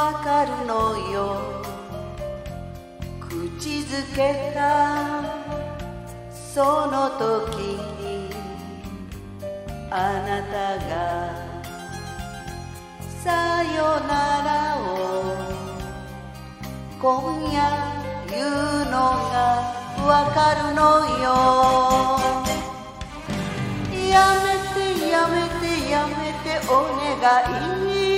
わかるのよ。口づけたその時にあなたがさよならを今夜言うのがわかるのよ。やめてやめてやめてお願い。